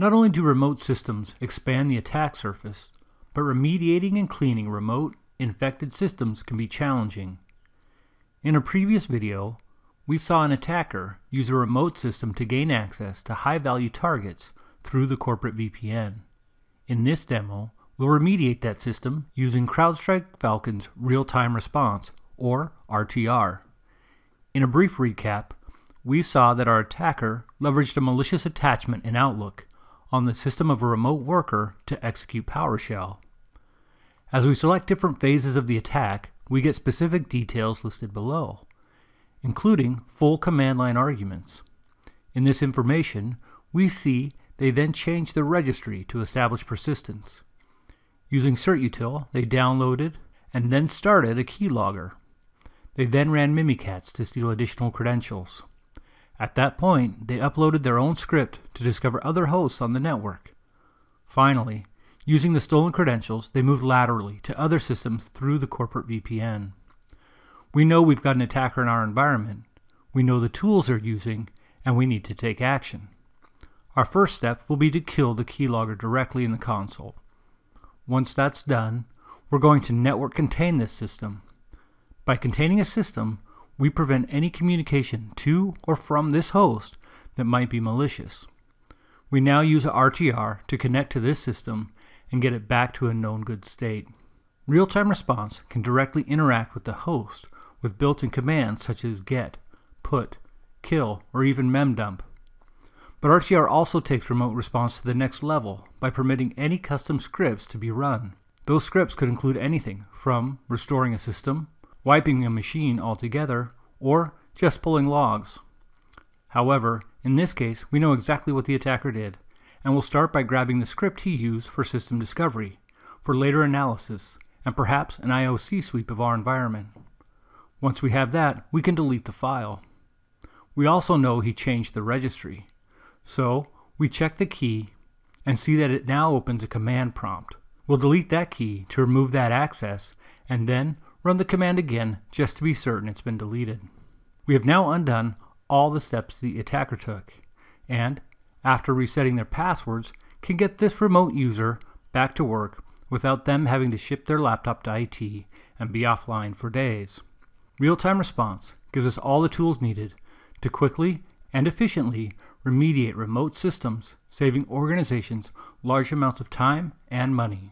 Not only do remote systems expand the attack surface, but remediating and cleaning remote, infected systems can be challenging. In a previous video, we saw an attacker use a remote system to gain access to high-value targets through the corporate VPN. In this demo, we'll remediate that system using CrowdStrike Falcon's real-time response, or RTR. In a brief recap, we saw that our attacker leveraged a malicious attachment in Outlook on the system of a remote worker to execute PowerShell. As we select different phases of the attack, we get specific details listed below, including full command line arguments. In this information, we see they then changed the registry to establish persistence. Using certutil, they downloaded and then started a keylogger. They then ran Mimikatz to steal additional credentials. At that point, they uploaded their own script to discover other hosts on the network. Finally, using the stolen credentials, they moved laterally to other systems through the corporate VPN. We know we've got an attacker in our environment, we know the tools they're using, and we need to take action. Our first step will be to kill the keylogger directly in the console. Once that's done, we're going to network contain this system. By containing a system, we prevent any communication to or from this host that might be malicious. We now use a RTR to connect to this system and get it back to a known good state. Real-time response can directly interact with the host with built-in commands such as get, put, kill, or even memdump. But RTR also takes remote response to the next level by permitting any custom scripts to be run. Those scripts could include anything from restoring a system, wiping a machine altogether, or just pulling logs. However, in this case, we know exactly what the attacker did, and we'll start by grabbing the script he used for system discovery, for later analysis, and perhaps an IOC sweep of our environment. Once we have that, we can delete the file. We also know he changed the registry, so we check the key and see that it now opens a command prompt. We'll delete that key to remove that access and then run the command again just to be certain it's been deleted. We have now undone all the steps the attacker took and, after resetting their passwords, can get this remote user back to work without them having to ship their laptop to IT and be offline for days. Real-time response gives us all the tools needed to quickly and efficiently remediate remote systems, saving organizations large amounts of time and money.